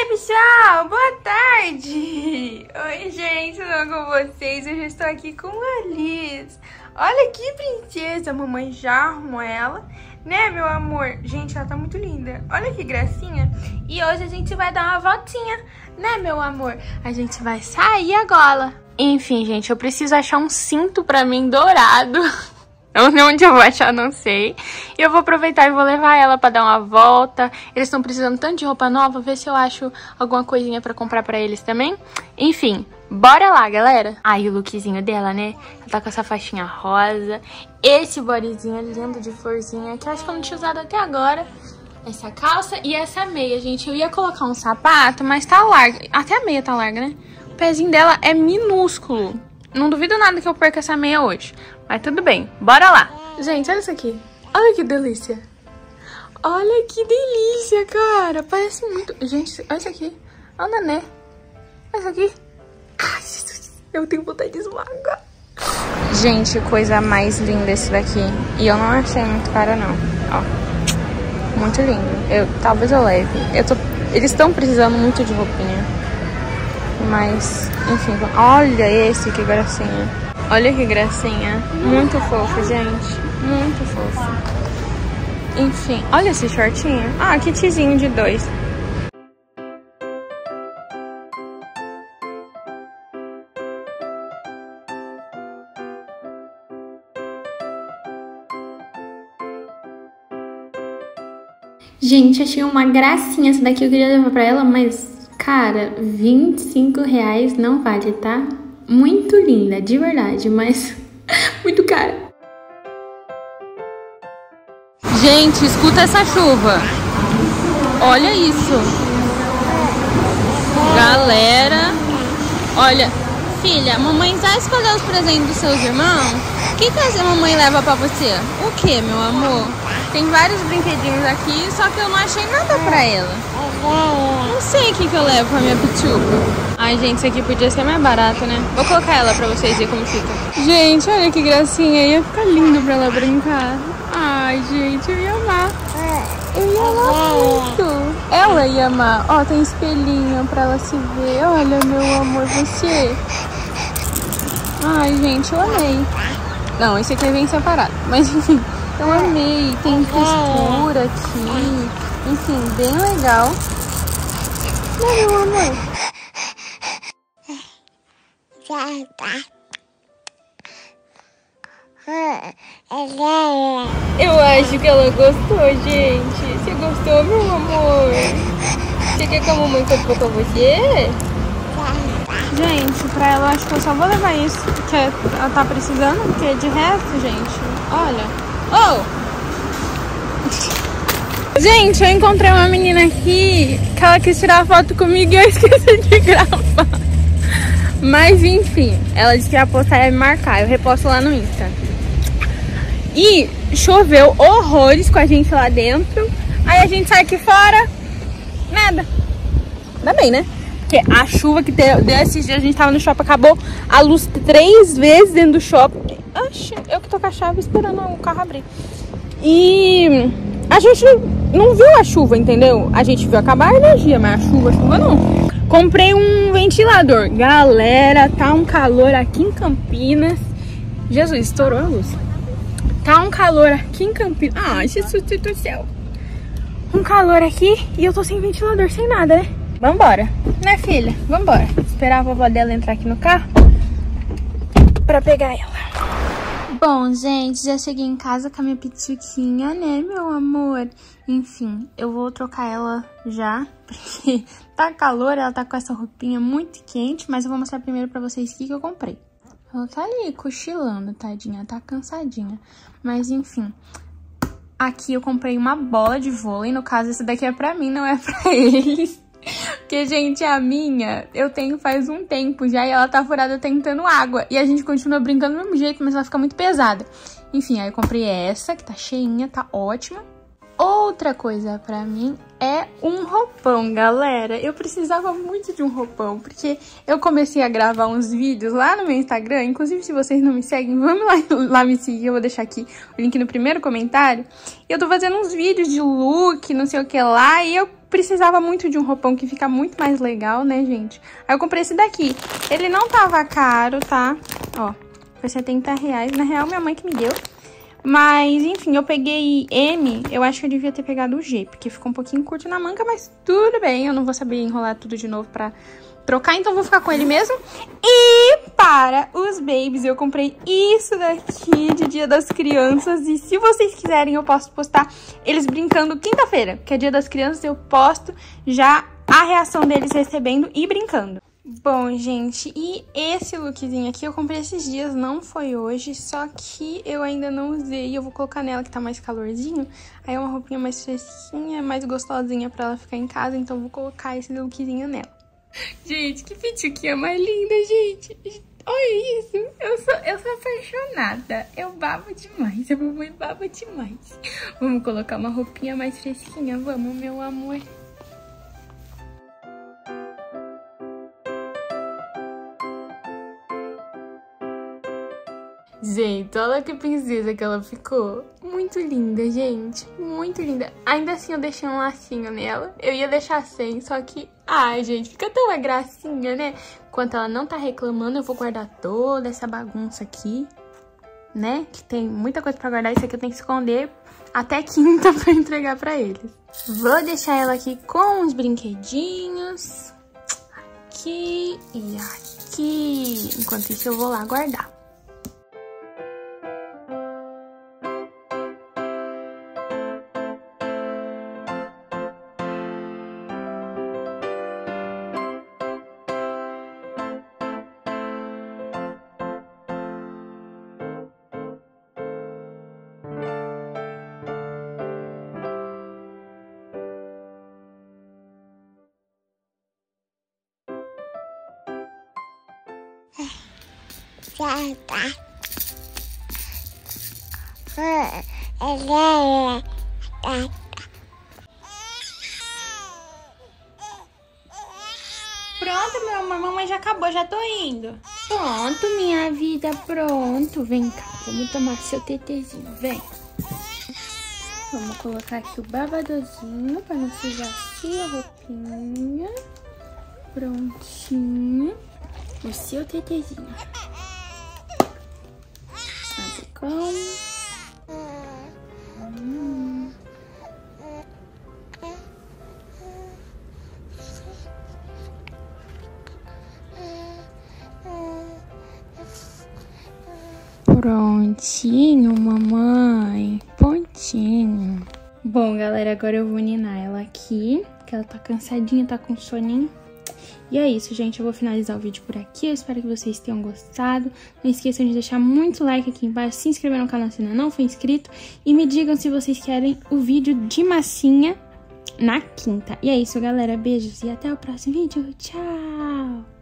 Oi, pessoal! Boa tarde! Oi, gente, tudo com vocês? Eu já estou aqui com a Liz. Olha que princesa, a mamãe já arrumou ela, né, meu amor? Gente, ela tá muito linda. Olha que gracinha. E hoje a gente vai dar uma voltinha, né, meu amor? A gente vai sair agora. Enfim, gente, eu preciso achar um cinto pra mim dourado. Onde eu vou achar, não sei. E eu vou aproveitar e vou levar ela pra dar uma volta. Eles estão precisando tanto de roupa nova, ver se eu acho alguma coisinha pra comprar pra eles também. Enfim, bora lá, galera. Aí o lookzinho dela, né? Ela tá com essa faixinha rosa. Esse bodyzinho lindo de florzinha, que eu acho que eu não tinha usado até agora. Essa calça e essa meia, gente. Eu ia colocar um sapato, mas tá larga. Até a meia tá larga, né? O pezinho dela é minúsculo. Não duvido nada que eu perca essa meia hoje. Mas tudo bem, bora lá. Gente, olha isso aqui. Olha que delícia. Olha que delícia, cara. Parece muito... Gente, olha isso aqui. Olha o nenê. Olha isso aqui. Ai, Jesus. Eu tenho vontade de esmagar. Gente, coisa mais linda esse daqui. E eu não achei muito caro, não. Ó. Muito lindo. Eu, talvez eu leve. Eu tô... Eles estão precisando muito de roupinha. Mas, enfim, olha esse, que gracinha. Olha que gracinha. Muito fofo, gente. Muito fofo. Enfim, olha esse shortinho. Ah, kitzinho de dois. Gente, achei uma gracinha essa daqui. Eu queria levar pra ela, mas Cara, 25 reais não vale, tá? Muito linda, de verdade, mas muito cara. Gente, escuta essa chuva. Olha isso. Galera, olha. Filha, mamãe já escolheu os presentes dos seus irmãos? O que, que mamãe leva pra você? O que, meu amor? Tem vários brinquedinhos aqui, só que eu não achei nada pra ela. Não sei o que, que eu levo pra minha pituca. Ai, gente, isso aqui podia ser mais barato, né? Vou colocar ela pra vocês verem como fica. Gente, olha que gracinha. Ia ficar lindo pra ela brincar. Ai, gente, eu ia amar. Eu ia amar muito. Ela ia amar. Ó, tem espelhinho pra ela se ver. Olha, meu amor, você. Ai, gente, eu amei. Não, esse aqui vem separado. Mas, enfim, eu amei. Tem textura aqui. Enfim, bem legal. Né, meu amor? Eu acho que ela gostou, gente. Você gostou, meu amor? Você quer que a mamãe comprou pra você? Gente, pra ela acho que eu só vou levar isso, porque ela tá precisando, porque de resto, gente, olha. Oh! Gente, eu encontrei uma menina aqui que ela quis tirar foto comigo e eu esqueci de gravar. Mas enfim, ela disse que ia postar e marcar. Eu reposto lá no Insta. E choveu horrores com a gente lá dentro. Aí a gente sai aqui fora, nada. Ainda bem, né? Porque a chuva que deu esses dias, a gente tava no shopping, acabou a luz três vezes dentro do shopping. Oxi, eu que tô com a chave esperando o carro abrir. E a gente não viu a chuva, entendeu? A gente viu acabar a energia, mas a chuva, a chuva não. Comprei um ventilador. Galera, tá um calor aqui em Campinas. Jesus, estourou a luz. Tá um calor aqui em Campinas. Ah, Jesus do céu. Um calor aqui e eu tô sem ventilador, sem nada, né? Vambora, né filha? Vambora. Esperar a vovó dela entrar aqui no carro pra pegar ela. Bom, gente, já cheguei em casa com a minha pituquinha, né, meu amor? Enfim, eu vou trocar ela já, porque tá calor, ela tá com essa roupinha muito quente, mas eu vou mostrar primeiro pra vocês o que, que eu comprei. Ela tá ali cochilando, tadinha, tá cansadinha. Mas, enfim, aqui eu comprei uma bola de vôlei, no caso, essa daqui é pra mim, não é pra eles. Porque, gente, a minha eu tenho faz um tempo já e ela tá furada tentando água. E a gente continua brincando do mesmo jeito, mas ela fica muito pesada. Enfim, aí eu comprei essa, que tá cheinha, tá ótima. Outra coisa pra mim é um roupão, galera. Eu precisava muito de um roupão, porque eu comecei a gravar uns vídeos lá no meu Instagram. Inclusive, se vocês não me seguem, vamos lá, lá me seguir. Eu vou deixar aqui o link no primeiro comentário. E eu tô fazendo uns vídeos de look, não sei o que lá, e eu precisava muito de um roupão que fica muito mais legal, né, gente? Aí eu comprei esse daqui. Ele não tava caro, tá? Ó, foi 70 reais. Na real, minha mãe que me deu. Mas, enfim, eu peguei M, eu acho que eu devia ter pegado o G, porque ficou um pouquinho curto na manga, mas tudo bem, eu não vou saber enrolar tudo de novo pra trocar, então vou ficar com ele mesmo. E para os babies, eu comprei isso daqui de Dia das Crianças. E se vocês quiserem, eu posso postar eles brincando quinta-feira, que é Dia das Crianças, eu posto já a reação deles recebendo e brincando. Bom, gente, e esse lookzinho aqui eu comprei esses dias, não foi hoje, só que eu ainda não usei. Eu vou colocar nela que tá mais calorzinho, aí é uma roupinha mais fresquinha, mais gostosinha pra ela ficar em casa, então vou colocar esse lookzinho nela. Gente, que pituquinha mais linda, gente. Olha isso. Eu sou, eu sou apaixonada. Eu babo demais. A mamãe baba demais. Vamos colocar uma roupinha mais fresquinha? Vamos, meu amor. Gente, olha que princesa que ela ficou. Muito linda, gente. Muito linda. Ainda assim eu deixei um lacinho nela. Eu ia deixar sem, só que... Ai, gente, fica tão uma gracinha, né? Enquanto ela não tá reclamando, eu vou guardar toda essa bagunça aqui. Né? Que tem muita coisa pra guardar. Isso aqui eu tenho que esconder até quinta pra entregar pra eles. Vou deixar ela aqui com os brinquedinhos. Aqui e aqui. Enquanto isso, eu vou lá guardar. Pronto, meu amor, mamãe já acabou, já tô indo. Pronto, minha vida, pronto. Vem cá, vamos tomar seu tetezinho, vem. Vamos colocar aqui o babadozinho pra não sujar a roupinha. Prontinho. O seu tetezinho. Como? Hum. Prontinho, mamãe. Pontinho. Bom, galera, agora eu vou ninar ela aqui, que ela tá cansadinha, tá com soninho. E é isso, gente. Eu vou finalizar o vídeo por aqui. Eu espero que vocês tenham gostado. Não esqueçam de deixar muito like aqui embaixo, se inscrever no canal se ainda não for inscrito. E me digam se vocês querem o vídeo de massinha na quinta. E é isso, galera. Beijos e até o próximo vídeo. Tchau!